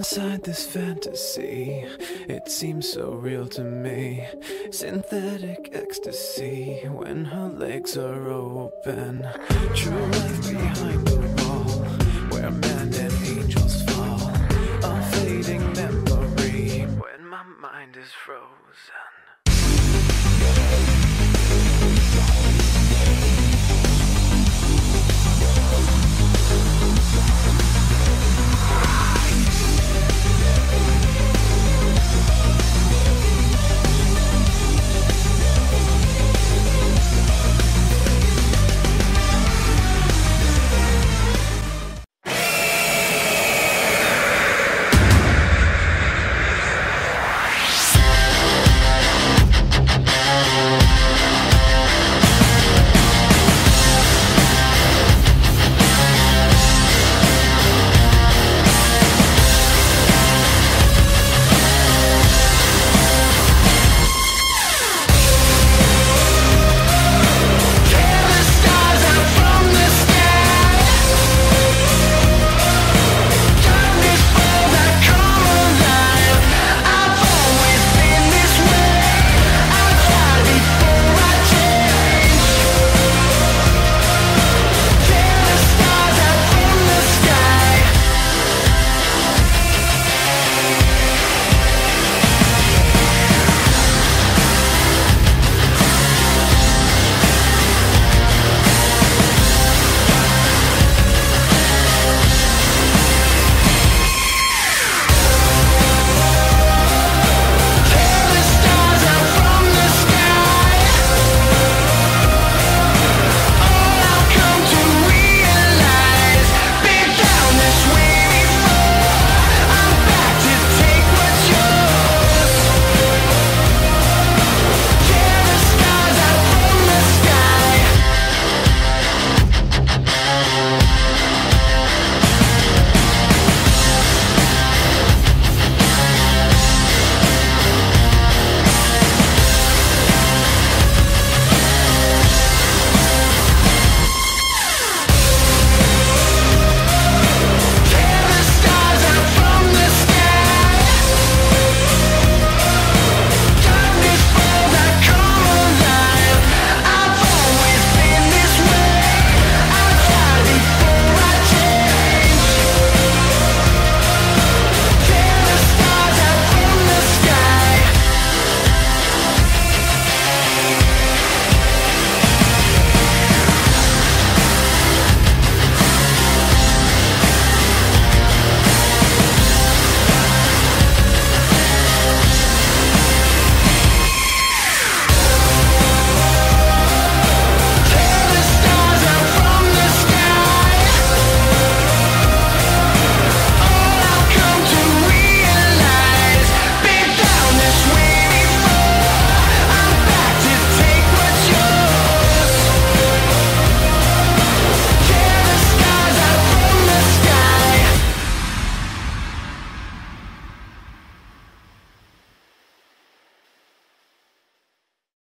Inside this fantasy, it seems so real to me. Synthetic ecstasy when her legs are open. True life behind the wall, where men and angels fall. A fading memory when my mind is frozen.